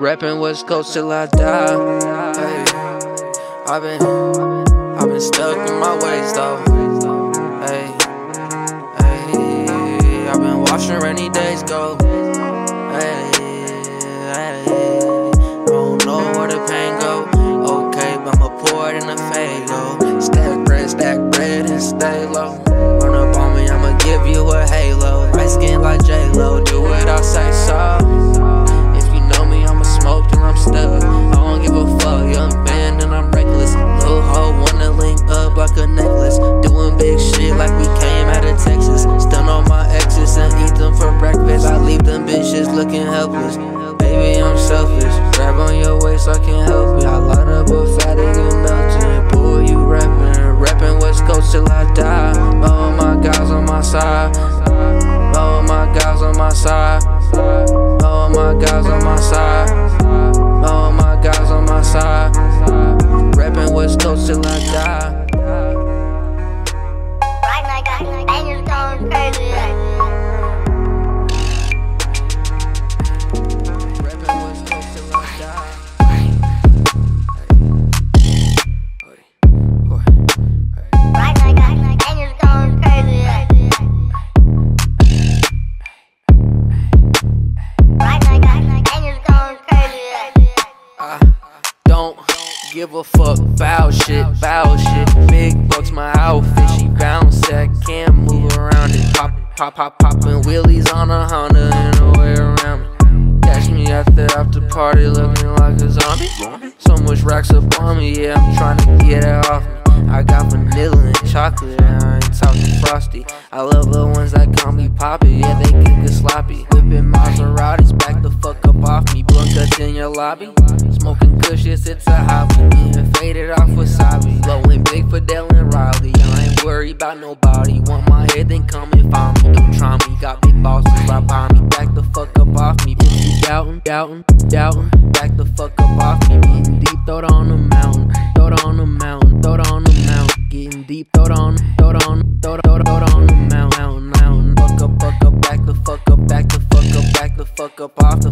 Rapping West Coast till I die. Hey, I've been, I've been stuck in my ways though. Hey, hey, I've been watching rainy days go. Hey, hey, don't know where the pain go. Okay, but I'ma pour it in a fade. Stack bread, stack bread, and stay low. Run up on me, I'ma give you a I can't help it. I light up a fatty and melting. Boy, you rapping, rapping West Coast till I die. All my guys on my side. All my guys on my side. All my guys on my side. All my guys on my side. Rapping West Coast till I die. Give a fuck. Foul shit, foul shit. Big bucks, my outfit. She bounce, I can't move around it. Pop, pop, pop, popping wheelies on a Honda and a way around me. Catch me at the after party looking like a zombie. So much racks up on me, yeah, I'm trying to get it off me. I got vanilla and chocolate, and I ain't talking frosty. I love the ones that call me Poppy, yeah, they kick it sloppy. Whipping Maseratis, back the fuck up off me. Blunt cuts in your lobby. Smoking cushions, it's a hobby. Getting faded off wasabi. Blowing big for Dell and Riley. I ain't worried about nobody. Want my head, then come and find me. Don't try me. Got big bosses right by me. Back the fuck up off me. If you doubting, doubting, doubting. Back the fuck up off me. Getting deep, throw it on the mountain. Throw it on the mountain. Throw it on the mountain. Getting deep, throw it on, throw it on, throw it, throw it, throw it on the mountain, mountain, mountain. Fuck up, fuck up, back the fuck up, back the fuck up, back the fuck up, off the